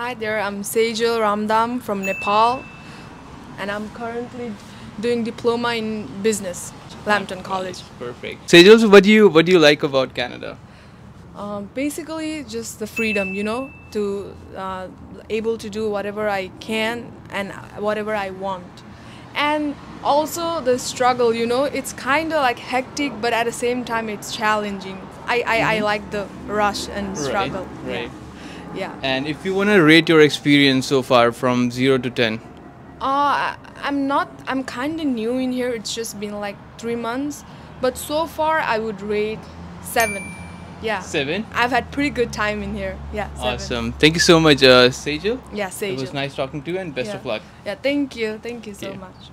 Hi there, I'm Sejal Ramdam from Nepal, and I'm currently doing diploma in business, Lambton College. Perfect. Sejal, what do you what do you like about Canada? Um, basically, just the freedom, you know, to uh, able to do whatever I can and whatever I want, and also the struggle. You know, it's kind of like hectic, but at the same time, it's challenging. I I, I like the rush and struggle. Mm-hmm. Right. Yeah. And if you want to rate your experience so far from 0 to 10, Uh, I'm not. I'm kind of new in here. It's just been like three months, but so far I would rate seven. Yeah. 7. I've had pretty good time in here. Yeah. Seven. Awesome. Thank you so much, uh, Sejal. Yeah. It was nice talking to you and best Yeah. of luck. Yeah. Thank you. Thank you so Okay. much.